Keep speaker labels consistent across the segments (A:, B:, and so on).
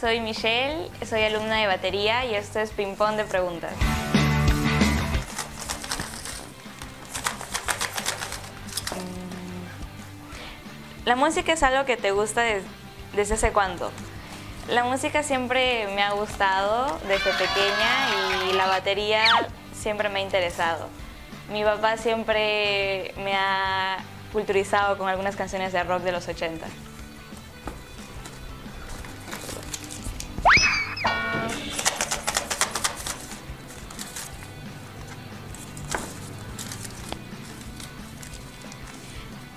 A: Soy Michelle, soy alumna de batería y esto es Ping Pong de Preguntas. Mm, ¿La música es algo que te gusta des- desde hace cuánto? La música siempre me ha gustado desde pequeña y la batería siempre me ha interesado. Mi papá siempre me ha culturizado con algunas canciones de rock de los 80.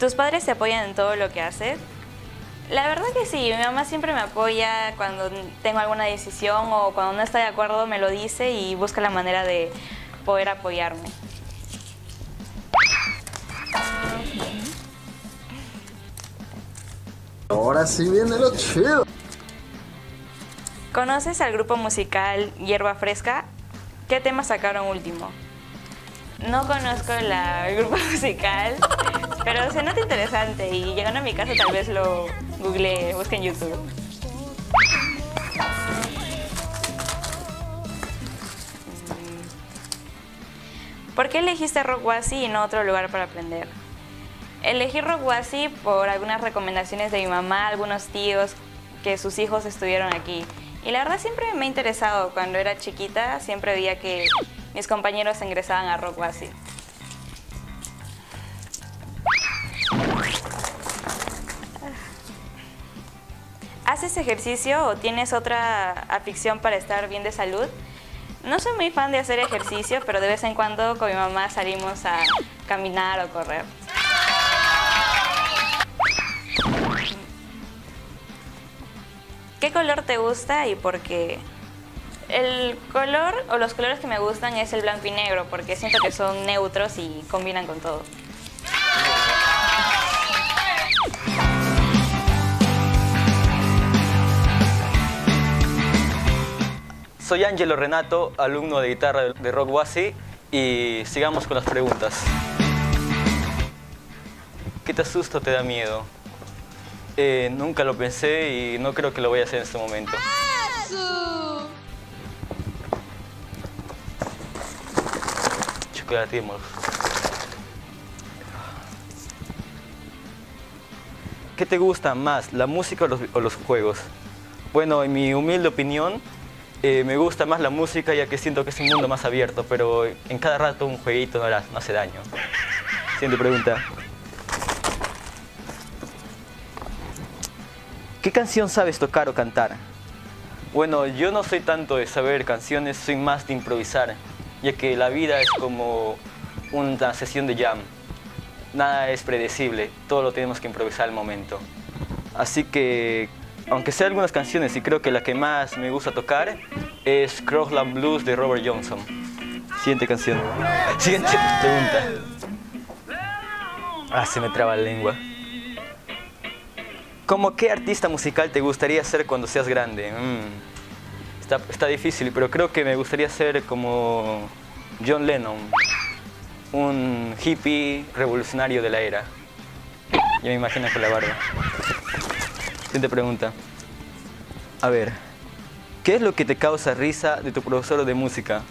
A: ¿Tus padres te apoyan en todo lo que haces? La verdad que sí, mi mamá siempre me apoya cuando tengo alguna decisión o cuando no está de acuerdo me lo dice y busca la manera de poder apoyarme.
B: Ahora sí viene lo chido.
A: ¿Conoces al grupo musical Hierba Fresca? ¿Qué tema sacaron último? No conozco la- el grupo musical, pero se nota interesante y llegando a mi casa tal vez lo googleé, busque en YouTube. ¿Por qué elegiste Rockwasi y no otro lugar para aprender? Elegí Rockwasi por algunas recomendaciones de mi mamá, algunos tíos que sus hijos estuvieron aquí. Y la verdad siempre me ha interesado. Cuando era chiquita siempre veía que mis compañeros ingresaban a Rockwasi. ¿Haces ejercicio o tienes otra afición para estar bien de salud? No soy muy fan de hacer ejercicio, pero de vez en cuando con mi mamá salimos a caminar o correr. ¿Qué color te gusta y por qué? El color o los colores que me gustan es el blanco y negro porque siento que son neutros y combinan con todo.
C: Soy Angelo Renato, alumno de guitarra de Rock Wasi y sigamos con las preguntas. ¿Qué te asusta o te da miedo? Eh, nunca lo pensé y no creo que lo voy a hacer en este momento. Chocolatimos. ¿Qué te gusta más, la música o los, o los juegos? Bueno, en mi humilde opinión, eh, me gusta más la música ya que siento que es un mundo más abierto, pero en cada rato un jueguito no, no hace daño. Siguiente pregunta. ¿Qué canción sabes tocar o cantar? Bueno, yo no soy tanto de saber canciones, soy más de improvisar, ya que la vida es como una sesión de jam. Nada es predecible, todo lo tenemos que improvisar al momento. Así que, aunque sé algunas canciones y creo que la que más me gusta tocar es Crossland Blues de Robert Johnson. Siguiente canción. Siguiente pregunta. Ah, se me traba la lengua. ¿Cómo qué artista musical te gustaría ser cuando seas grande? Mm, está, está difícil, pero creo que me gustaría ser como John Lennon, un hippie revolucionario de la era. Ya me imagino con la barba. Siguiente pregunta. A ver, ¿qué es lo que te causa risa de tu profesor de música?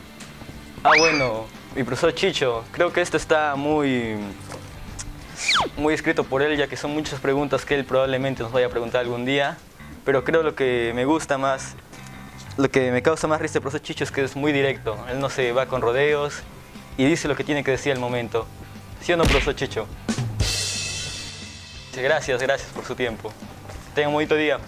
C: Ah, bueno, mi profesor Chicho. Creo que esto está muy muy escrito por él, ya que son muchas preguntas que él probablemente nos vaya a preguntar algún día. Pero creo lo que me gusta más, lo que me causa más risa del profesor Chicho es que es muy directo. Él no se va con rodeos y dice lo que tiene que decir al momento. ¿Sí o no, profesor Chicho? Gracias, gracias por su tiempo. Tenga un bonito día.